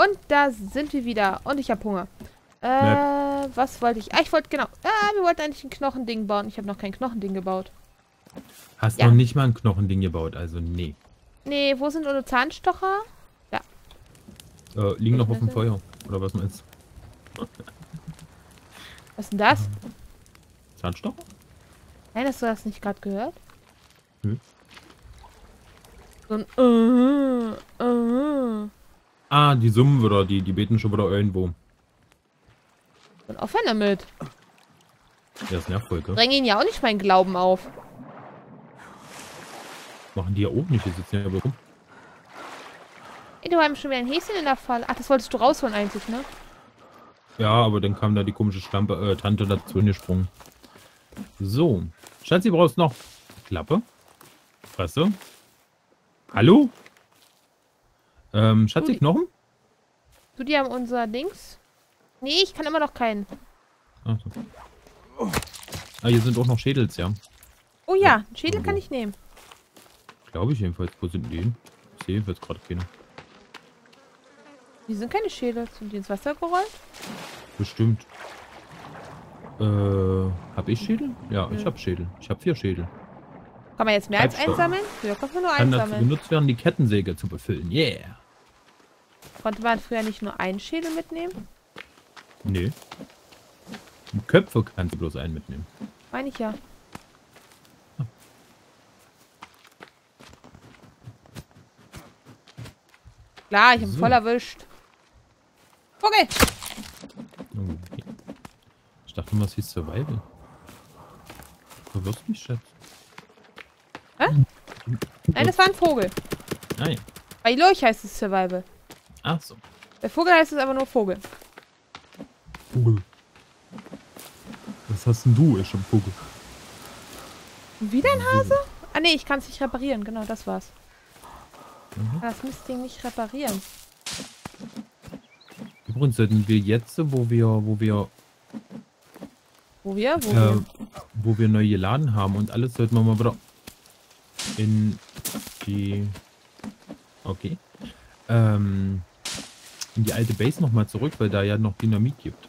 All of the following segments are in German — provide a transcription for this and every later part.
Und da sind wir wieder. Und ich habe Hunger. Äh, was wollte ich? Ah, ich wollte, genau. Ah, wir wollten eigentlich ein Knochending bauen. Ich habe noch kein Knochending gebaut. Hast Ja. noch nicht mal ein Knochending gebaut, also nee. Nee, wo sind unsere Zahnstocher? Äh, liegen noch auf dem? Feuer. Oder was meinst du? Was ist denn das? Zahnstocher? Nein, hast du das nicht gerade gehört? Hm. So ein äh, äh. Ah, die summen wieder, die, die beten schon wieder irgendwo. Und aufhören damit. Ja, ist nervt voll, gell? Bring ihnen ja auch nicht meinen Glauben auf. Machen die ja auch nicht, die sitzen ja rum. Ey, du hast schon wieder ein Häschen in der Falle. Ach, das wolltest du rausholen eigentlich, ne? Ja, aber dann kam da die komische Stampe, äh, Tante dazwischen gesprungen. So. Schatzi, brauchst noch Klappe? Fresse? Hallo? Ähm, Schatzi, Du- Knochen? Du, die haben unser Dings. Nee, ich kann immer noch keinen. Ach so. Ah, hier sind auch noch Schädels, ja. Oh ja, einen Schädel kann ich nehmen. Glaube ich jedenfalls. Wo sind die? Ich sehe jetzt gerade keine. Die sind keine Schädel. Sind die ins Wasser gerollt? Bestimmt. Äh, hab ich Schädel? Ja, ich Nö. hab Schädel. Ich hab vier Schädel. Kann man jetzt mehr als einsammeln? Ja, kann man nur Kann dazu einsammeln. benutzt werden, die Kettensäge zu befüllen. Yeah. Konnte man früher nicht nur einen Schädel mitnehmen? Nee. Die Köpfe kannst du bloß einen mitnehmen. Meine ich ja. Klar, ich habe So. voll erwischt. Okay. Okay. Ich dachte mal, es hieß Survival. Verwirrst mich, Schatz. Nein, das war ein Vogel. Ah ja. Bei Lurch heißt es Survival. Ach so. Bei Vogel heißt es aber nur Vogel. Vogel. Was hast denn du, ich schon Vogel? Wieder ein Hase? Ah nee, ich kann es nicht reparieren. Genau, das war's. Mhm. Kann das Mistding nicht reparieren. Übrigens sollten wir jetzt, wo wir, wo wir, Wo wir? Wo äh, wir? wo wir neu geladen haben und alles, sollten wir mal wieder in die, okay, ähm, in die alte Base nochmal zurück, weil da ja noch Dynamit gibt.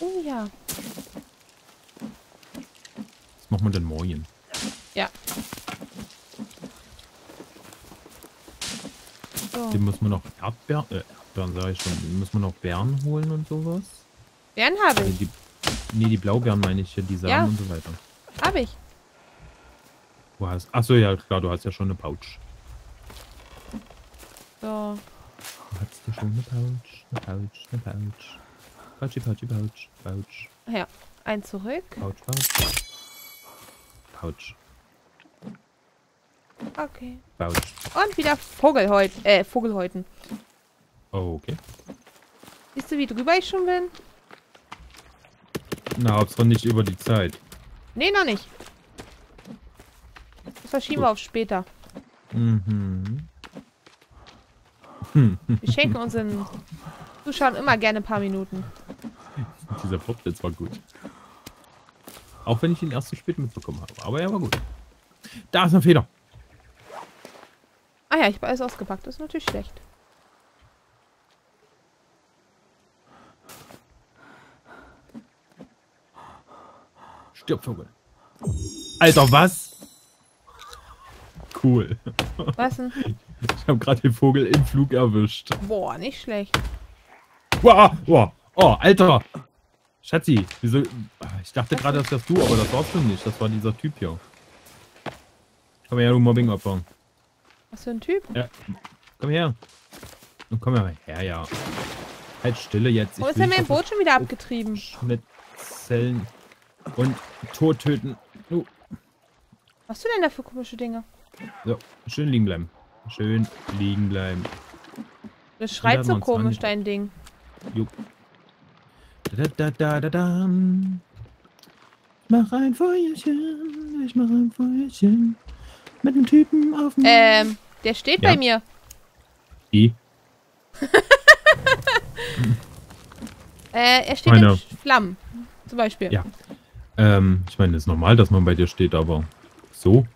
Oh ja. Das machen wir dann morgen. Ja. So. Den muss man noch Erdbeeren, äh, Erdbeeren sage ich schon, den muss man noch Beeren holen und sowas. Bären habe Nee, ich. die, nee, die Blaubeeren meine ich hier, die Samen Ja. und so weiter. Habe ich. Hast, ach so, ja klar, du hast ja schon eine Pouch. So. Du hast ja schon eine Pouch, eine Pouch, eine Pouch. Pouchy, Pouchy, Pouch, Pouch, ja. Ein zurück. Pouch, Pouch. Pouch, Okay. Pouch. Und wieder Vogelhäuten. Äh, Vogelhäuten. Oh, okay. Siehst du, wie drüber ich schon bin? Na, Hauptsache nicht über die Zeit. Nee, noch nicht. Verschieben wir auf später. Mhm. Wir schenken unseren Zuschauern immer gerne ein paar Minuten. Dieser Wortwitz war gut. Auch wenn ich ihn erst zu spät mitbekommen habe. Aber er war gut. Da ist eine Feder. Ah ja, ich habe alles ausgepackt. Das ist natürlich schlecht. Stirbvogel. Alter, was? Cool. Was denn? Ich habe gerade den Vogel im Flug erwischt. Boah, nicht schlecht. Wow, wow. Oh, Alter. Schatzi, wieso? Ich dachte gerade, das wärst du, aber das warst du nicht. Das war dieser Typ hier. Komm her, du Mobbing-Opfer. Was für ein Typ? Ja. Komm her. Nun komm her. her, ja. Halt Stille jetzt. Wo ist will denn mein Boot schon wieder abgetrieben? Schnitzeln und tot töten. Uh, Was hast du denn da für komische Dinge? So, schön liegen bleiben. Schön liegen bleiben. Das schreit so komisch, dein Ding. Jupp. Da, da, da, da, da. Ich mach ein Feuerchen. Ich mach ein Feuerchen. Mit einem Typen auf dem. Ähm, der steht Ja. bei mir. I. Äh, er steht Meiner. in Flammen. Zum Beispiel. Ja. Ähm, ich meine, es ist normal, dass man bei dir steht, aber so.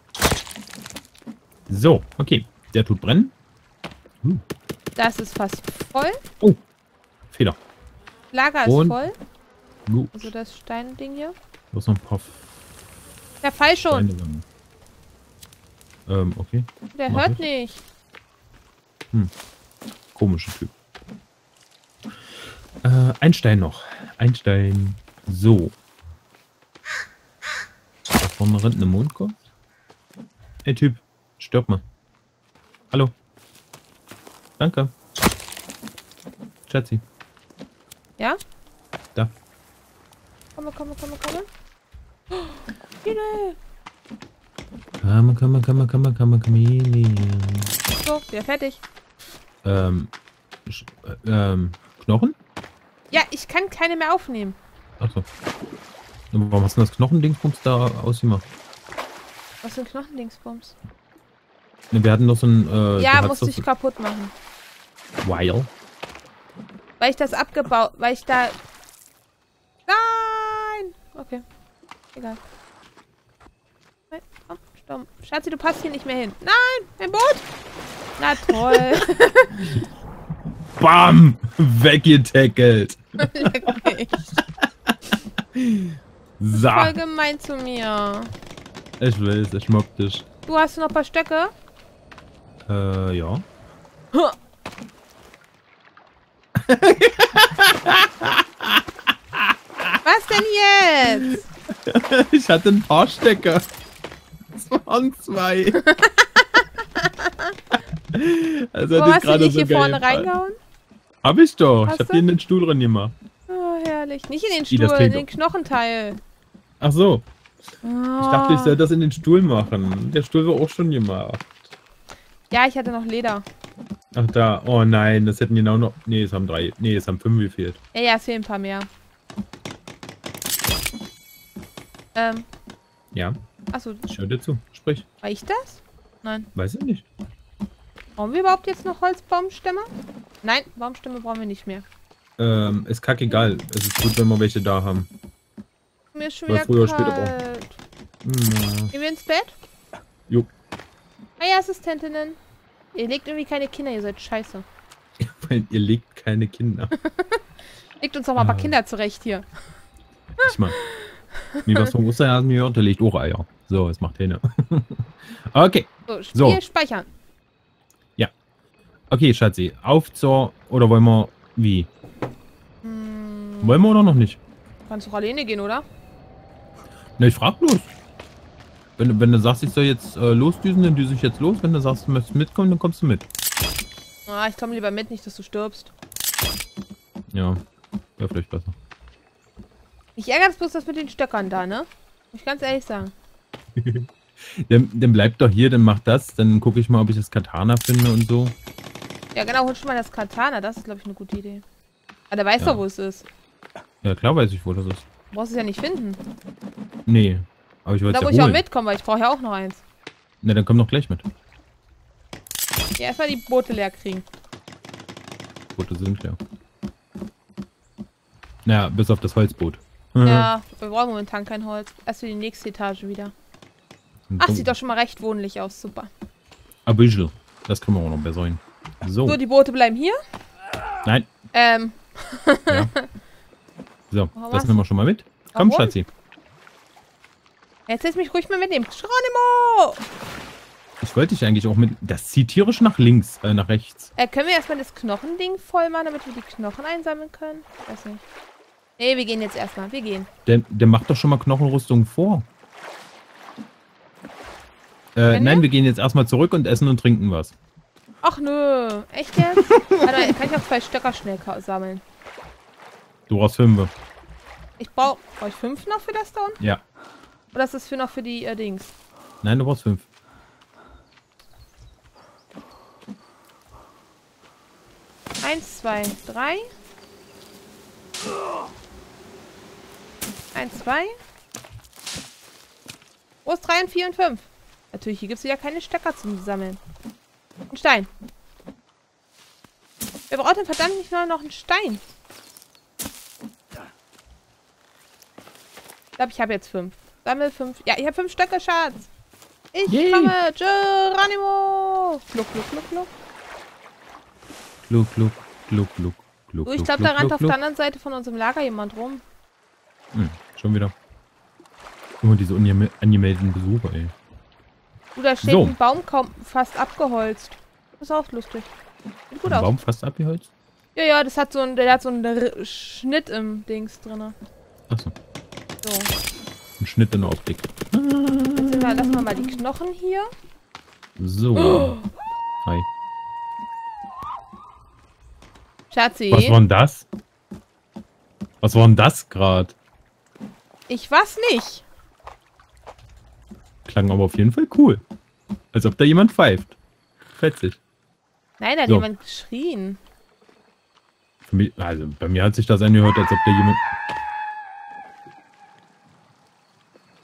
So, okay. Der tut brennen. Uh. Das ist fast voll. Oh, Fehler. Lager ist Und- voll. Gut. Also das Steinding hier. Du hast noch ein paar Der Fall schon. Steine. Ähm, okay. Der Mach hört ich. nicht. Komischer Typ. Äh, ein Stein noch. Ein Stein. So. Vorne rennt eine Mondkopf. Hey Typ, stirb mal. Hallo. Danke. Schatzi. Ja? Da. Komme, komme, komme. Oh, Biene. Come, come, come, come, come, Chameleon. So, wir fertig. Ähm, äh, ähm, Knochen? Ja, ich kann keine mehr aufnehmen. Achso. Warum hast du das Knochendingsbums da ausgemacht? Was für ein Knochendingsbums. Ne, Wir hatten doch so ein. Äh, ja, musste ich kaputt machen. While. Weil ich das abgebaut, weil ich da... Nein! Okay. Egal. Nein, komm, stopp. Schatzi, du passt hier nicht mehr hin. Nein, mein Boot! Na toll. Bam! Weggetackelt. So. Voll gemein zu mir. Ich weiß, ich mag dich. Du hast noch ein paar Stöcke? Äh, ja. Was denn jetzt? Ich hatte ein paar Stecker. Es waren zwei. also Wo hast du dich hier vorne reingehauen? Hab ich doch. Hast ich hab du? die in den Stuhl drin gemacht. Oh, herrlich. Nicht in den Stuhl, in den Knochenteil. Ach so. Oh. Ich dachte, ich soll das in den Stuhl machen. Der Stuhl war auch schon gemacht. Ja, ich hatte noch Leder. Ach da. Oh nein, das hätten genau noch. Nee, es haben drei. Nee, es haben fünf gefehlt. Ja, ja, es fehlen ein paar mehr. Ähm, Ja, achso, ich höre dir zu. Sprich. war ich das? Nein. Weiß ich nicht. Brauchen wir überhaupt jetzt noch Holzbaumstämme? Nein, Baumstämme brauchen wir nicht mehr. Ähm, ist kackegal. Es ist gut, wenn wir welche da haben. Mir ist schon Weil wieder früher oder später kalt. Hm, Gehen wir ins Bett? Jo. Hey, Assistentinnen. Ihr legt irgendwie keine Kinder, ihr seid scheiße. weil ihr legt keine Kinder. Legt uns doch mal ein paar Ah. Kinder zurecht hier. Ich mal. Wie was vom Osterhasen gehört, der legt auch Eier. So, es macht Hähne. okay. So, Spiel So. speichern. Okay, Schatzi. Auf zur. Oder wollen wir. Wie? Hm, Wollen wir oder noch nicht? kannst doch alleine gehen, oder? Na, ich frag bloß. Wenn, du- wenn du sagst, ich soll jetzt äh, losdüsen, dann düse ich jetzt los. Wenn du sagst, du möchtest mitkommen, dann kommst du mit. Ah, ich komme lieber mit, nicht, dass du stirbst. Ja, wäre vielleicht besser. Ich ärgere bloß das mit den Stöckern da, ne? Muss ich ganz ehrlich sagen. Dann, dann bleib doch hier, dann mach das. Dann gucke ich mal, ob ich das Katana finde und so. Ja, genau, hol schon mal das Katana. Das ist, glaube ich, eine gute Idee. Aber der weiß Ja. doch, wo es ist. Ja, klar weiß ich, wo das ist. Du brauchst es ja nicht finden. Nee. Aber ich wollte Da es muss ja ich auch holen. mitkommen, weil ich brauche ja auch noch eins. Na, dann komm doch gleich mit. Ja, erstmal die Boote leer kriegen. Boote sind ja. Naja, bis auf das Holzboot. Mhm. Ja, wir brauchen momentan kein Holz. Erst für die nächste Etage wieder. Ach, sieht doch schon mal recht wohnlich aus. Super. Ein bisschen. Das können wir auch noch besser hin. So. So, die Boote bleiben hier. Nein. Ähm, Ja. So, Warum das hast- nehmen wir schon mal mit. Komm, Warum? Schatzi. Jetzt lässt mich ruhig mal mitnehmen. Geronimo! Ich wollte dich eigentlich auch mit. Das zieht tierisch nach links, äh, nach rechts. Äh, können wir erstmal das Knochending voll machen, damit wir die Knochen einsammeln können? Weiß nicht. Nee, wir gehen jetzt erstmal. Wir gehen. Der, der macht doch schon mal Knochenrüstung vor. Äh, nein, wir? wir gehen jetzt erstmal zurück und essen und trinken was. Ach nö. Echt jetzt? Warte kann ich auch zwei Stöcker schnell sammeln? Du brauchst fünf. Ich brauche... Brauche ich fünf noch für das da unten? Ja. Oder ist das für noch für die äh, Dings? Nein, du brauchst fünf. Eins, zwei, drei. Eins, zwei. Wo ist drei und vier und fünf? Natürlich, hier gibt es ja keine Stöcker zum Sammeln. Ein Stein. Wir brauchen verdammt nicht nur noch einen Stein. Ich glaube, ich habe jetzt fünf. Sammel fünf. Ja, ich habe fünf Stöcke, Schatz. Ich Yay. komme. Geronimo. Fluck, fluck, fluck, fluck. Gluck, gluck, gluck, gluck, gluck. Du, ich gluck, glaube, da gluck, rennt gluck, auf gluck. der anderen Seite von unserem Lager jemand rum. Hm, schon wieder. Immer diese ungeme- angemeldeten Besucher, ey. Du, da steht So. ein Baum kaum fast abgeholzt. Das ist auch lustig. Sieht gut Ein aus. Baum fast abgeholzt? Ja, ja, das hat so ein, der hat so einen Schnitt im Dings drin. Achso, So. Ein Schnitt in der Optik. Wir, lassen wir mal die Knochen hier. So. Hi. Schatzi, Was war denn das? Was war denn das gerade? ich was nicht. Klang aber auf jeden Fall cool. Als ob da jemand pfeift. Fetzig. Nein, da hat So. jemand geschrien. Mich, also bei mir hat sich das angehört, als ob da jemand.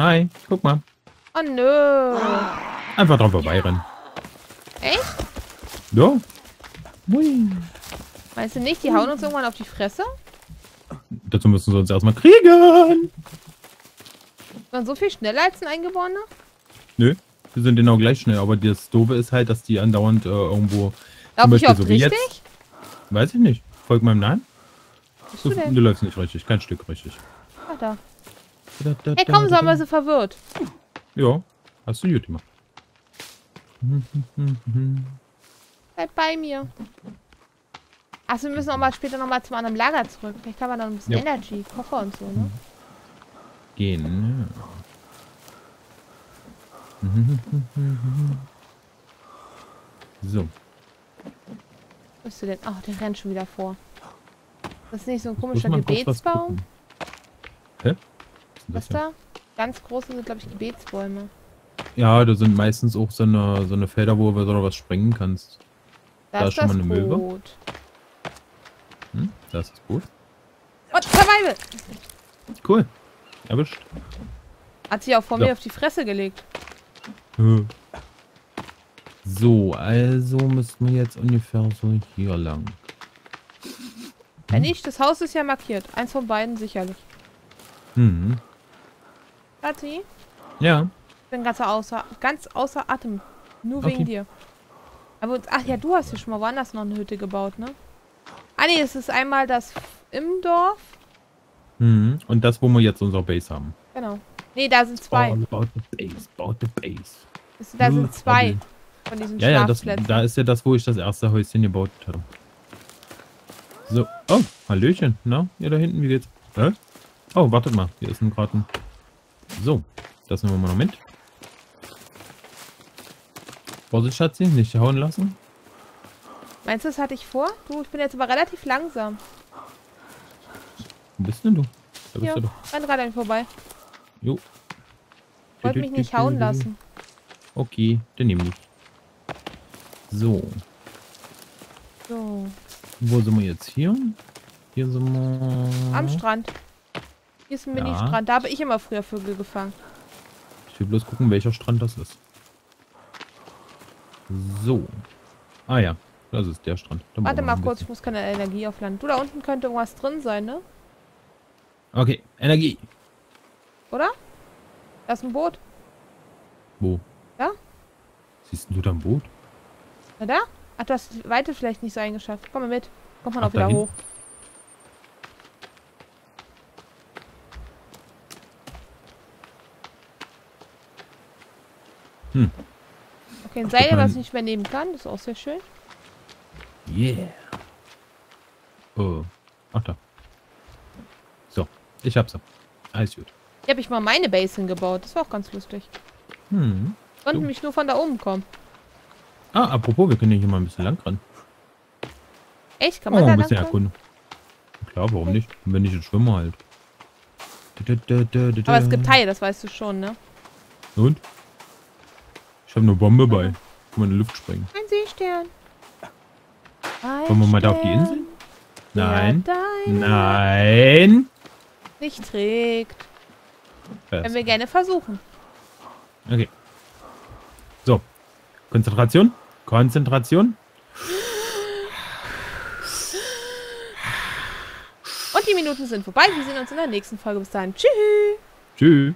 Hi, guck mal. Oh nö. Einfach dran vorbeirennen. Echt? Ja. Hui. Meinst du nicht, die hauen uns irgendwann auf die Fresse? Dazu müssen sie uns erstmal kriegen. Waren so viel schneller als ein Eingeborener? Nö, wir sind genau gleich schnell. Aber das Doofe ist halt, dass die andauernd äh, irgendwo, Lauf ich oft so richtig? jetzt. weiß ich nicht, folgt meinem Namen. Du, du läufst nicht richtig, kein Stück richtig. Ah, da. Da, da, Hey, komm, da. mal so verwirrt. Ja, hast du gut gemacht. Bleib bei mir. Achso, wir müssen auch mal später nochmal zum anderen Lager zurück. Vielleicht haben wir dann ein bisschen Ja. Energy, Koffer und so, ne? Gehen. So, Wo bist du denn? Ach, der rennt schon wieder vor. Das ist nicht so ein komischer mal kurz was Gebetsbaum? Was da? Ganz große sind, glaube ich, Gebetsbäume. Ja, da sind meistens auch so eine, so eine Felder, wo du so was sprengen kannst. Da, Da ist schon mal eine Möwe. Hm? Da ist das Boot. Und Survival! Cool. Erwischt. Hat sich auch vor So. mir auf die Fresse gelegt. So, also müssten wir jetzt ungefähr so hier lang. Wenn nicht, das Haus ist ja markiert. Eins von beiden sicherlich. Hm. Tati, Ja. ich bin ganz außer, ganz außer Atem. Nur Okay. wegen dir. Aber, ach ja, du hast ja schon mal woanders noch eine Hütte gebaut, ne? Ah nee, es ist einmal das im Dorf. Hm. Und das, wo wir jetzt unser Base haben. Genau. Nee, da sind zwei. All about the base, about the base. Es- Da Hm, sind zwei Trouble. von diesen Ja, ja, das, da ist ja das, wo ich das erste Häuschen gebaut habe. So. Oh, Hallöchen. Na, ihr da hinten, wie geht's? Hä? Oh, wartet mal. Hier ist ein gerade ein... So, das nehmen wir mal noch mit. Vorsicht, Schatzi, nicht hauen lassen. Meinst du, das hatte ich vor? Du, ich bin jetzt aber relativ langsam. Wo bist denn du? Da bist Hier, du doch. an mir vorbei. Jo. Wollte mich nicht hauen lassen. Okay, dann nehme ich. So, So, wo sind wir jetzt hier? Hier sind wir... am Strand. Hier ist ein Ja. Mini-Strand. Da habe ich immer früher Vögel gefangen. Ich will bloß gucken, welcher Strand das ist. So. Ah ja, das ist der Strand. Da Warte mal kurz, ich muss keine Energie aufladen. Du, da unten könnte irgendwas drin sein, ne? Okay, Energie. Oder? Da ist ein Boot. Wo? Ja? Siehst du da ein Boot? Na da? Ach, du hast die Weite vielleicht nicht so eingeschafft. Komm mal mit. Kommt man Ach, auch wieder dahin? hoch. Hm. Okay, ein Seil, was ich nicht mehr nehmen kann. Das ist auch sehr schön. Yeah. Oh. Ach da. So, ich hab's. Alles gut. Hier habe ich mal meine Base hingebaut. Das war auch ganz lustig. Hm. Konnten So. mich nur von da oben kommen. Ah, apropos, wir können ja hier mal ein bisschen lang ran. Echt? Kann Oh, man da ein bisschen erkunden. Klar, warum nicht? Wenn ich jetzt schwimme halt. Aber es gibt Haie, das weißt du schon, ne? Und? Ich habe eine Bombe bei. Guck mal in die Luft springen. Ein Seestern. Ein Wollen wir mal da auf die Insel? Nein. deine Nein. Nicht trägt. Können wir gerne versuchen. Okay. So. Konzentration. Konzentration. Und die Minuten sind vorbei. Wir sehen uns in der nächsten Folge. Bis dahin. Tschüss. Tschüss.